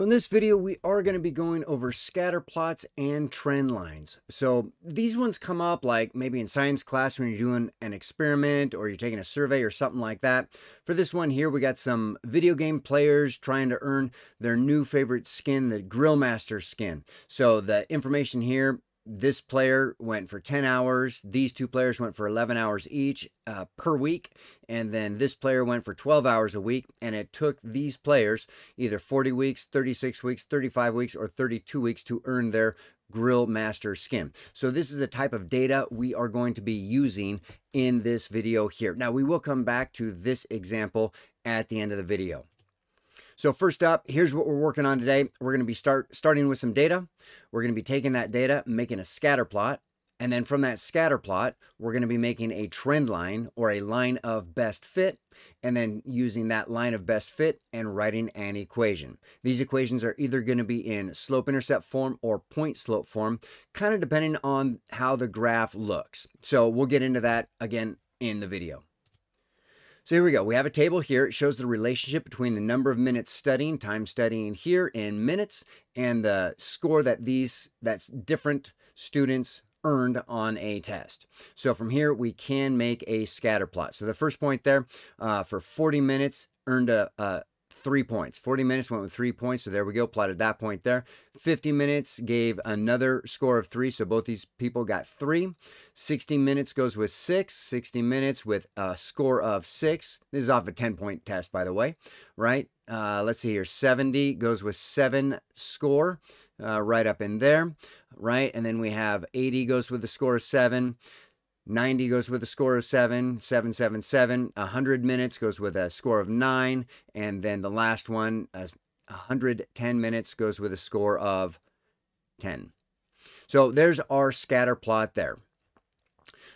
So in this video, we are going to be going over scatter plots and trend lines. So these ones come up like maybe in science class when you're doing an experiment or you're taking a survey or something like that. For this one here, we got some video game players trying to earn their new favorite skin, the Grill Master skin. So the information here this player went for 10 hours. These two players went for 11 hours each uh, per week. And then this player went for 12 hours a week. And it took these players either 40 weeks, 36 weeks, 35 weeks, or 32 weeks to earn their Grill Master skin. So this is the type of data we are going to be using in this video here. Now we will come back to this example at the end of the video. So first up, here's what we're working on today. We're going to be start starting with some data. We're going to be taking that data, making a scatter plot. And then from that scatter plot, we're going to be making a trend line or a line of best fit, and then using that line of best fit and writing an equation. These equations are either going to be in slope intercept form or point slope form, kind of depending on how the graph looks. So we'll get into that again in the video. So here we go. We have a table here. It shows the relationship between the number of minutes studying, time studying here in minutes, and the score that these that different students earned on a test. So from here, we can make a scatter plot. So the first point there, uh, for 40 minutes, earned a, a, three points. 40 minutes went with three points. So there we go. Plotted that point there. 50 minutes gave another score of three. So both these people got three. 60 minutes goes with six. 60 minutes with a score of six. This is off a 10 point test, by the way, right? Uh, let's see here. 70 goes with seven score. Uh, right up in there, right? And then we have 80 goes with the score of seven. 90 goes with a score of 7, 777. 100 minutes goes with a score of 9. And then the last one, uh, 110 minutes, goes with a score of 10. So there's our scatter plot there.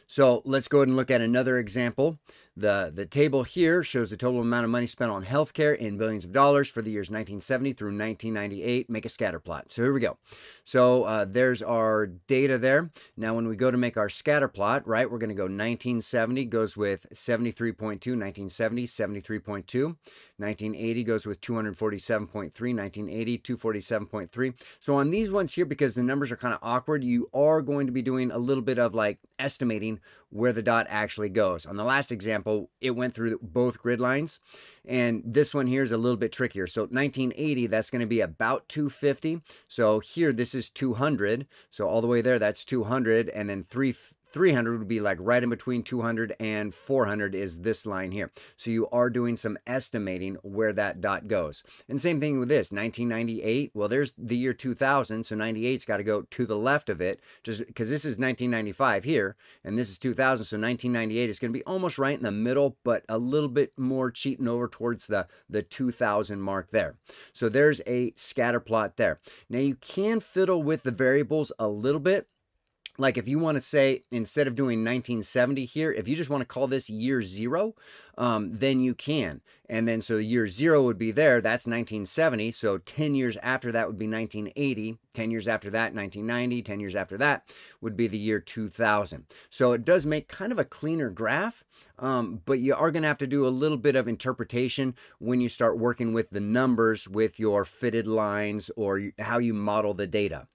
So let's go ahead and look at another example. The, the table here shows the total amount of money spent on healthcare in billions of dollars for the years 1970 through 1998. Make a scatter plot. So here we go. So uh, there's our data there. Now, when we go to make our scatter plot, right, we're going to go 1970 goes with 73.2, 1970, 73.2. 1980 goes with 247.3, 1980, 247.3. So on these ones here, because the numbers are kind of awkward, you are going to be doing a little bit of like estimating where the dot actually goes. On the last example, it went through both grid lines. And this one here is a little bit trickier. So 1980, that's going to be about 250. So here, this is 200. So all the way there, that's 200. And then 3, 300 would be like right in between 200 and 400 is this line here. So you are doing some estimating where that dot goes. And same thing with this, 1998. Well, there's the year 2000, so 98's got to go to the left of it, just because this is 1995 here, and this is 2000, so 1998 is going to be almost right in the middle, but a little bit more cheating over towards the, the 2000 mark there. So there's a scatter plot there. Now you can fiddle with the variables a little bit like if you want to say instead of doing 1970 here if you just want to call this year zero um, then you can. And then so year zero would be there that's 1970 so 10 years after that would be 1980 10 years after that 1990 10 years after that would be the year 2000 so it does make kind of a cleaner graph um, but you are going to have to do a little bit of interpretation when you start working with the numbers with your fitted lines or how you model the data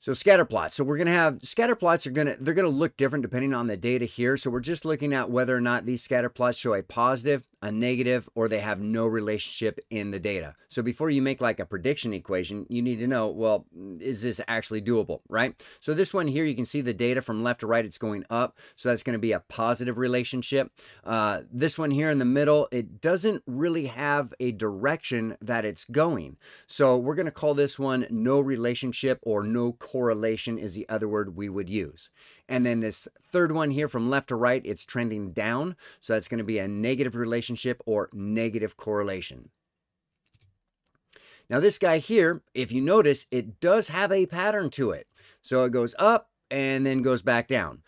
so scatter plots. So we're going to have scatter plots are going to they're going to look different depending on the data here. So we're just looking at whether or not these scatter plots show a positive, a negative, or they have no relationship in the data. So before you make like a prediction equation, you need to know, well, is this actually doable, right? So this one here, you can see the data from left to right, it's going up. So that's going to be a positive relationship. Uh, this one here in the middle, it doesn't really have a direction that it's going. So we're going to call this one no relationship or no correlation is the other word we would use. And then this third one here from left to right, it's trending down. So that's going to be a negative relationship or negative correlation. Now this guy here, if you notice, it does have a pattern to it. So it goes up and then goes back down.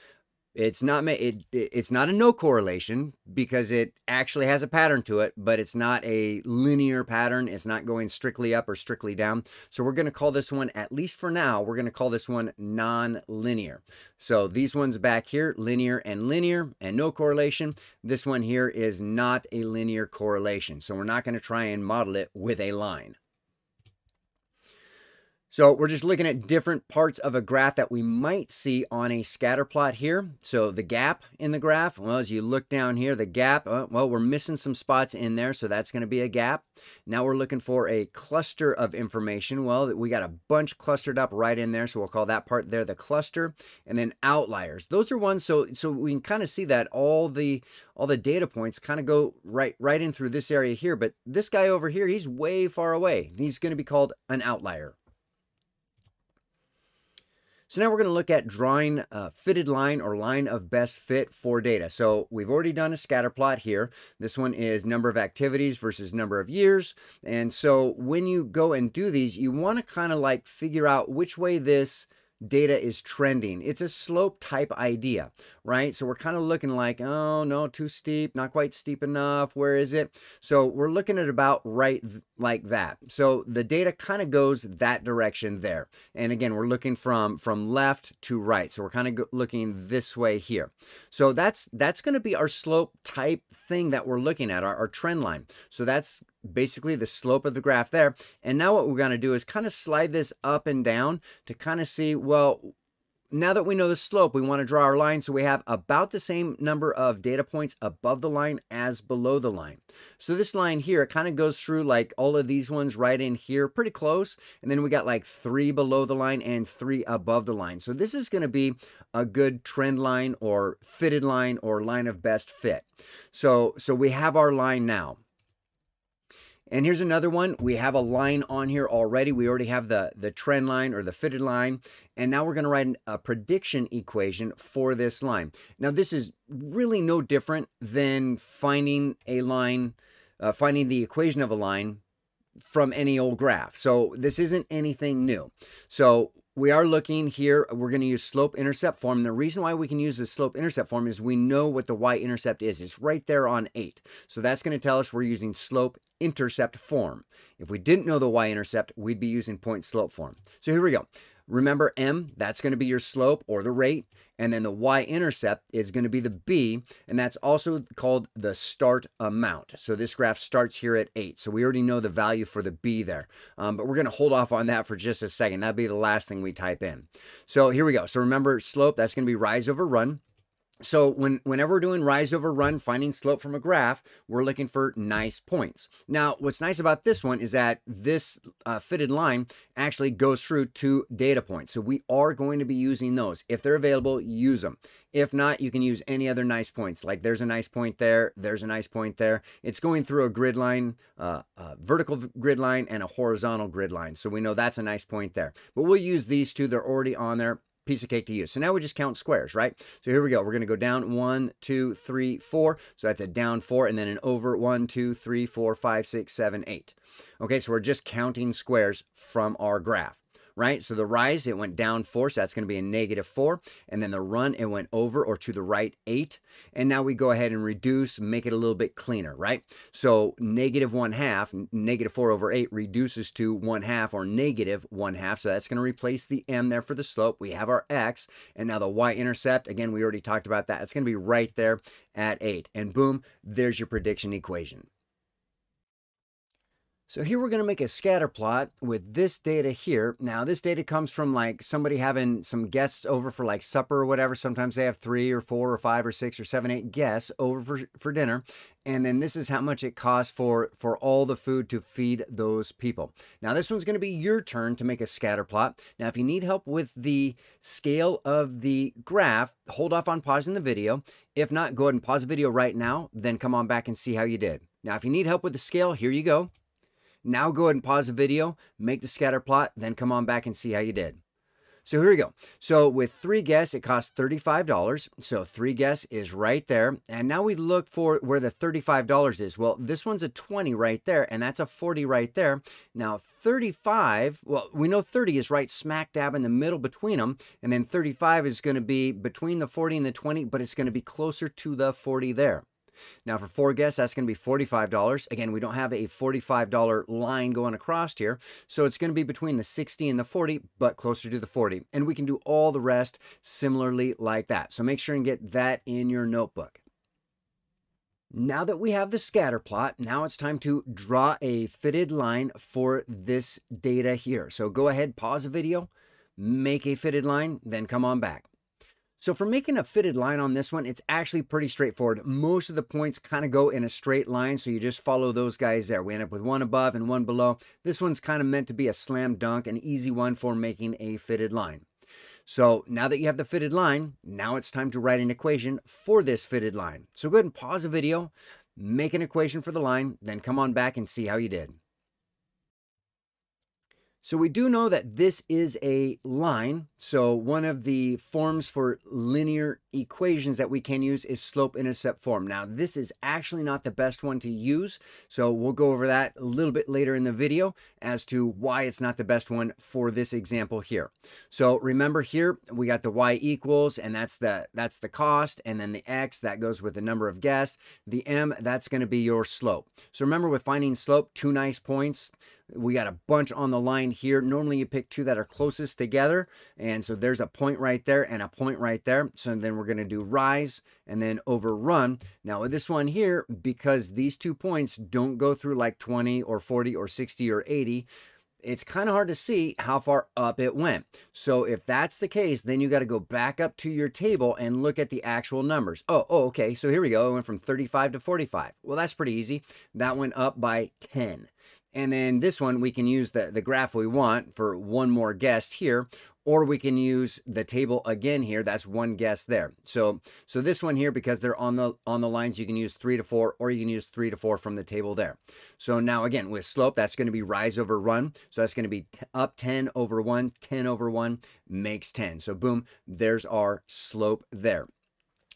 It's not it, it's not a no correlation because it actually has a pattern to it, but it's not a linear pattern. It's not going strictly up or strictly down. So we're going to call this one, at least for now, we're going to call this one non-linear. So these ones back here, linear and linear and no correlation. This one here is not a linear correlation. So we're not going to try and model it with a line. So we're just looking at different parts of a graph that we might see on a scatter plot here. So the gap in the graph, well, as you look down here, the gap, uh, well, we're missing some spots in there, so that's going to be a gap. Now we're looking for a cluster of information. Well, we got a bunch clustered up right in there, so we'll call that part there the cluster. And then outliers. Those are ones, so so we can kind of see that all the all the data points kind of go right right in through this area here. But this guy over here, he's way far away. He's going to be called an outlier. So now we're going to look at drawing a fitted line or line of best fit for data. So we've already done a scatter plot here. This one is number of activities versus number of years. And so when you go and do these, you want to kind of like figure out which way this data is trending. It's a slope type idea, right? So we're kind of looking like, oh no, too steep, not quite steep enough. Where is it? So we're looking at about right like that. So the data kind of goes that direction there. And again, we're looking from from left to right. So we're kind of looking this way here. So that's that's going to be our slope type thing that we're looking at, our, our trend line. So that's basically the slope of the graph there. And now what we're going to do is kind of slide this up and down to kind of see, well, now that we know the slope, we want to draw our line so we have about the same number of data points above the line as below the line. So this line here, it kind of goes through like all of these ones right in here, pretty close. And then we got like three below the line and three above the line. So this is going to be a good trend line or fitted line or line of best fit. So, so we have our line now. And here's another one. We have a line on here already. We already have the, the trend line or the fitted line. And now we're going to write a prediction equation for this line. Now, this is really no different than finding a line, uh, finding the equation of a line from any old graph. So this isn't anything new. So we are looking here, we're going to use slope intercept form. The reason why we can use the slope intercept form is we know what the y-intercept is. It's right there on 8. So that's going to tell us we're using slope intercept form. If we didn't know the y-intercept, we'd be using point slope form. So here we go. Remember M, that's going to be your slope or the rate. And then the y-intercept is going to be the B, and that's also called the start amount. So this graph starts here at 8. So we already know the value for the B there. Um, but we're going to hold off on that for just a second. That'll be the last thing we type in. So here we go. So remember slope, that's going to be rise over run. So when whenever we're doing rise over run, finding slope from a graph, we're looking for nice points. Now, what's nice about this one is that this uh, fitted line actually goes through two data points. So we are going to be using those. If they're available, use them. If not, you can use any other nice points. Like there's a nice point there, there's a nice point there. It's going through a grid line, uh, a vertical grid line, and a horizontal grid line. So we know that's a nice point there. But we'll use these two. They're already on there piece of cake to use. So now we just count squares, right? So here we go. We're going to go down one, two, three, four. So that's a down four and then an over one, two, three, four, five, six, seven, eight. Okay, so we're just counting squares from our graph right? So the rise, it went down four, so that's going to be a negative four. And then the run, it went over or to the right eight. And now we go ahead and reduce, make it a little bit cleaner, right? So negative one half, negative four over eight reduces to one half or negative one half. So that's going to replace the m there for the slope. We have our x. And now the y-intercept, again, we already talked about that. It's going to be right there at eight. And boom, there's your prediction equation. So here we're going to make a scatter plot with this data here. Now this data comes from like somebody having some guests over for like supper or whatever. Sometimes they have three or four or five or six or seven, eight guests over for, for dinner. And then this is how much it costs for, for all the food to feed those people. Now this one's going to be your turn to make a scatter plot. Now if you need help with the scale of the graph, hold off on pausing the video. If not, go ahead and pause the video right now, then come on back and see how you did. Now if you need help with the scale, here you go. Now go ahead and pause the video, make the scatter plot, then come on back and see how you did. So here we go. So with three guests, it costs $35. So three guests is right there. And now we look for where the $35 is. Well, this one's a 20 right there, and that's a 40 right there. Now 35, well, we know 30 is right smack dab in the middle between them. And then 35 is going to be between the 40 and the 20, but it's going to be closer to the 40 there. Now for four guests, that's going to be $45. Again, we don't have a $45 line going across here, so it's going to be between the 60 and the 40, but closer to the 40. And we can do all the rest similarly like that. So make sure and get that in your notebook. Now that we have the scatter plot, now it's time to draw a fitted line for this data here. So go ahead, pause the video, make a fitted line, then come on back. So for making a fitted line on this one, it's actually pretty straightforward. Most of the points kind of go in a straight line, so you just follow those guys there. We end up with one above and one below. This one's kind of meant to be a slam dunk, an easy one for making a fitted line. So now that you have the fitted line, now it's time to write an equation for this fitted line. So go ahead and pause the video, make an equation for the line, then come on back and see how you did. So we do know that this is a line. So one of the forms for linear equations that we can use is slope-intercept form. Now this is actually not the best one to use. So we'll go over that a little bit later in the video as to why it's not the best one for this example here. So remember here, we got the y equals, and that's the, that's the cost, and then the x, that goes with the number of guests. The m, that's going to be your slope. So remember with finding slope, two nice points. We got a bunch on the line here. Normally you pick two that are closest together. And so there's a point right there and a point right there. So then we're going to do rise and then overrun. Now with this one here, because these two points don't go through like 20 or 40 or 60 or 80, it's kind of hard to see how far up it went. So if that's the case, then you got to go back up to your table and look at the actual numbers. Oh, oh, okay. So here we go. It went from 35 to 45. Well, that's pretty easy. That went up by 10. And then this one, we can use the, the graph we want for one more guest here, or we can use the table again here. That's one guest there. So, so this one here, because they're on the, on the lines, you can use three to four, or you can use three to four from the table there. So now again, with slope, that's going to be rise over run. So that's going to be up 10 over one, 10 over one makes 10. So boom, there's our slope there.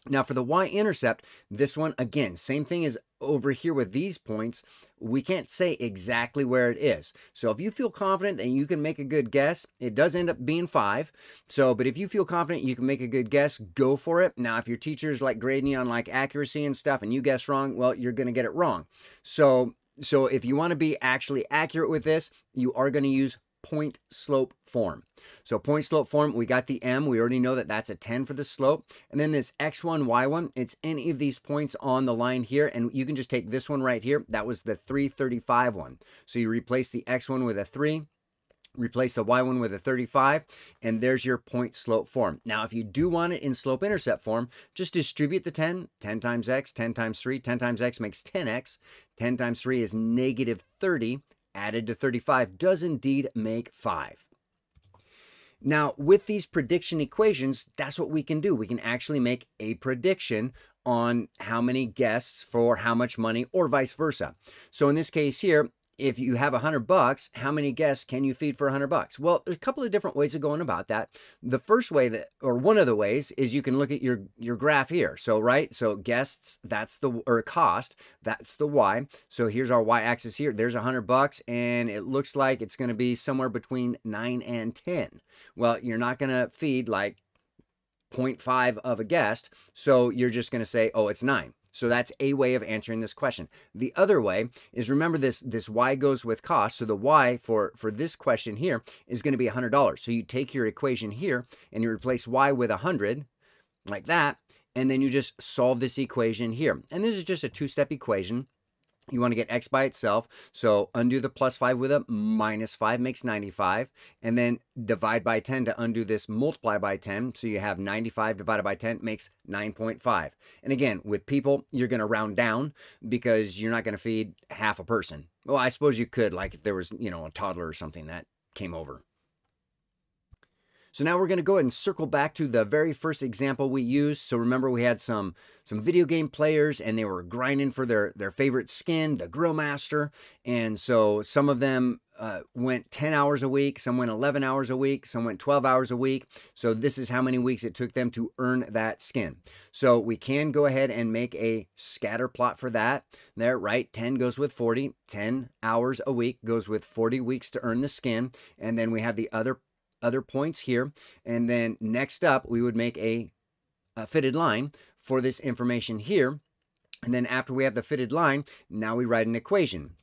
Now for the y-intercept, this one, again, same thing as over here with these points, we can't say exactly where it is. So if you feel confident that you can make a good guess, it does end up being five. So, but if you feel confident you can make a good guess, go for it. Now, if your teacher's like grading you on like accuracy and stuff and you guess wrong, well, you're going to get it wrong. So, so if you want to be actually accurate with this, you are going to use point slope form. So point slope form, we got the M. We already know that that's a 10 for the slope. And then this X1, Y1, it's any of these points on the line here. And you can just take this one right here. That was the 335 one. So you replace the X1 with a 3, replace the y1 with a 35 and there's your point slope form now if you do want it in slope intercept form just distribute the 10 10 times x 10 times 3 10 times x makes 10x 10 times 3 is negative 30 added to 35 does indeed make 5. Now, with these prediction equations, that's what we can do. We can actually make a prediction on how many guests for how much money or vice versa. So in this case here, if you have a hundred bucks, how many guests can you feed for a hundred bucks? Well, there's a couple of different ways of going about that. The first way that, or one of the ways, is you can look at your your graph here. So right, so guests, that's the or cost, that's the y. So here's our y-axis here. There's a hundred bucks, and it looks like it's going to be somewhere between nine and ten. Well, you're not going to feed like 0.5 of a guest, so you're just going to say, oh, it's nine. So that's a way of answering this question. The other way is remember this this y goes with cost. So the y for for this question here is going to be $100. So you take your equation here and you replace y with 100 like that and then you just solve this equation here. And this is just a two-step equation. You want to get x by itself. So undo the plus 5 with a minus 5 makes 95. And then divide by 10 to undo this multiply by 10. So you have 95 divided by 10 makes 9.5. And again, with people, you're going to round down because you're not going to feed half a person. Well, I suppose you could, like if there was, you know, a toddler or something that came over. So now we're going to go ahead and circle back to the very first example we used. So remember we had some some video game players and they were grinding for their their favorite skin, the Grill Master. And so some of them uh, went 10 hours a week, some went 11 hours a week, some went 12 hours a week. So this is how many weeks it took them to earn that skin. So we can go ahead and make a scatter plot for that. There, right? 10 goes with 40, 10 hours a week goes with 40 weeks to earn the skin. And then we have the other other points here. And then next up, we would make a, a fitted line for this information here. And then after we have the fitted line, now we write an equation.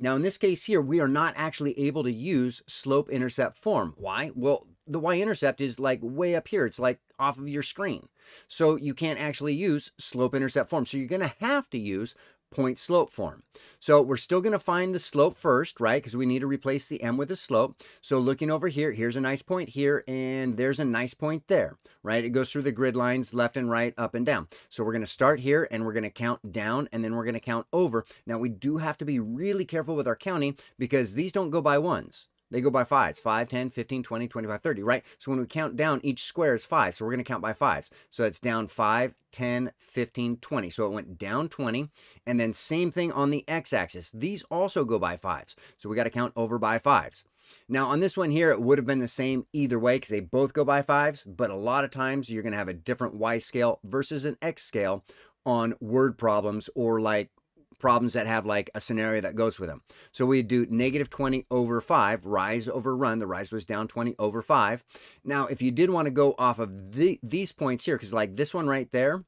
Now, in this case here, we are not actually able to use slope-intercept form. Why? Well, the y-intercept is like way up here. It's like off of your screen. So you can't actually use slope-intercept form. So you're going to have to use point slope form. So we're still going to find the slope first, right? Because we need to replace the m with a slope. So looking over here, here's a nice point here, and there's a nice point there, right? It goes through the grid lines left and right, up and down. So we're going to start here, and we're going to count down, and then we're going to count over. Now, we do have to be really careful with our counting because these don't go by ones. They go by fives 5, 10, 15, 20, 25, 30, right? So when we count down, each square is 5. So we're going to count by fives. So it's down 5, 10, 15, 20. So it went down 20. And then same thing on the x axis. These also go by fives. So we got to count over by fives. Now, on this one here, it would have been the same either way because they both go by fives, but a lot of times you're going to have a different y scale versus an x scale on word problems or like problems that have like a scenario that goes with them. So we do negative 20 over 5, rise over run. The rise was down 20 over 5. Now, if you did want to go off of the, these points here, because like this one right there,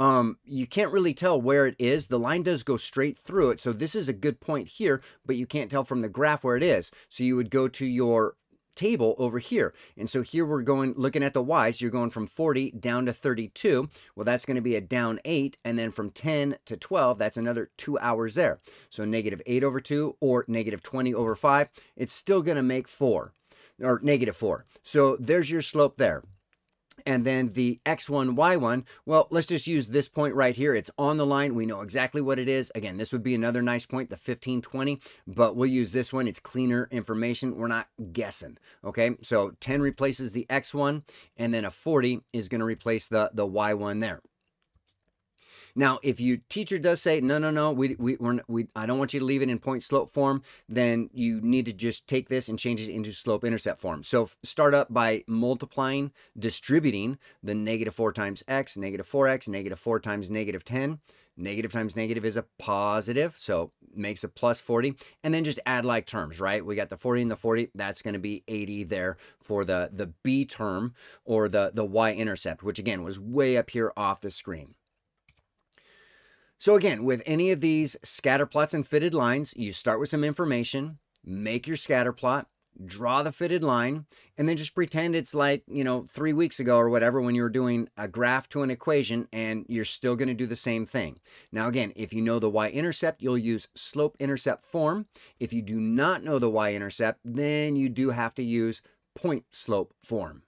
um, you can't really tell where it is. The line does go straight through it. So this is a good point here, but you can't tell from the graph where it is. So you would go to your table over here. And so here we're going, looking at the y's, you're going from 40 down to 32. Well, that's going to be a down 8. And then from 10 to 12, that's another 2 hours there. So negative 8 over 2 or negative 20 over 5, it's still going to make 4 or negative 4. So there's your slope there and then the x1, y1, well, let's just use this point right here. It's on the line. We know exactly what it is. Again, this would be another nice point, the 1520, but we'll use this one. It's cleaner information. We're not guessing, okay? So 10 replaces the x1, and then a 40 is going to replace the, the y1 there. Now, if your teacher does say, no, no, no, we, we, we're, we, I don't want you to leave it in point slope form, then you need to just take this and change it into slope intercept form. So start up by multiplying, distributing the negative 4 times x, negative 4x, negative 4 times negative 10. Negative times negative is a positive, so makes a plus 40. And then just add like terms, right? We got the 40 and the 40. That's going to be 80 there for the, the b term or the, the y-intercept, which again was way up here off the screen. So again, with any of these scatter plots and fitted lines, you start with some information, make your scatter plot, draw the fitted line, and then just pretend it's like, you know, three weeks ago or whatever when you were doing a graph to an equation and you're still going to do the same thing. Now, again, if you know the y-intercept, you'll use slope-intercept form. If you do not know the y-intercept, then you do have to use point slope form.